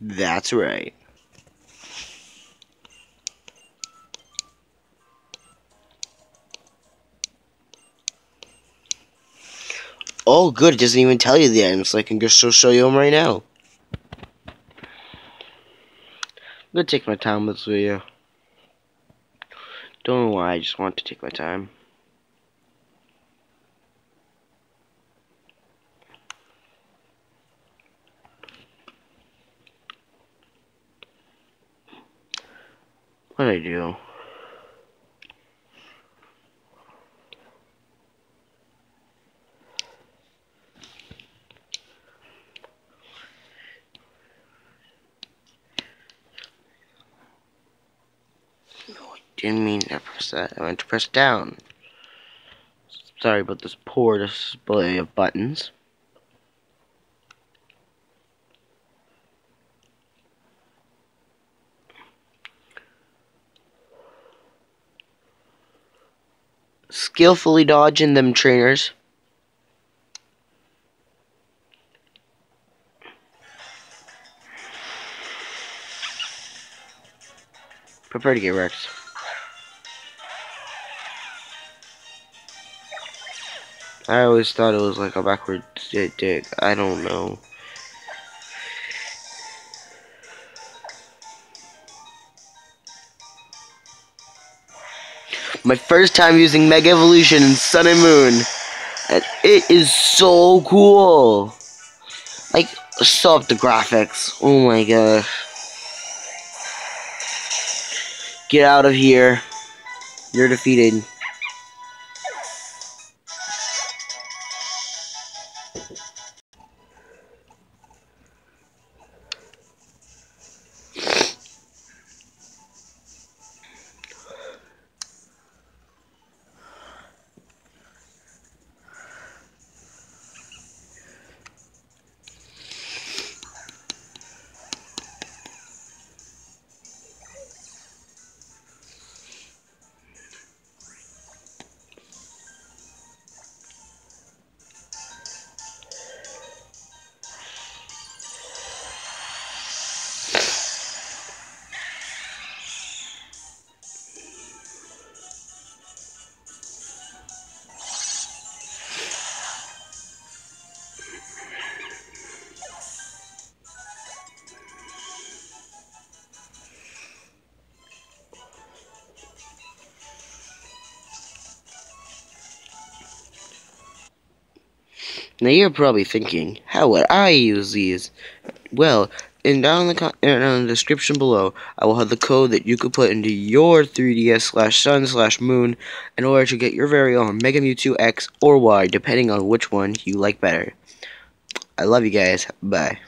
That's right. Oh, good. It doesn't even tell you the items, I can just show you them right now. I'm gonna take my time with this video. Don't know why, I just want to take my time. What I do? Didn't mean to press that. I meant to press down. Sorry about this poor display of buttons. Skillfully dodging them trainers. Prepare to get wrecked. I always thought it was like a backward dick. I don't know. My first time using Mega Evolution in Sun and Moon. And it is so cool. Like, stop the graphics. Oh my gosh. Get out of here. You're defeated. Now you're probably thinking, how would I use these? Well, in down in the, in the description below, I will have the code that you could put into your 3DS slash Sun slash Moon in order to get your very own Mega Mewtwo X or Y, depending on which one you like better. I love you guys. Bye.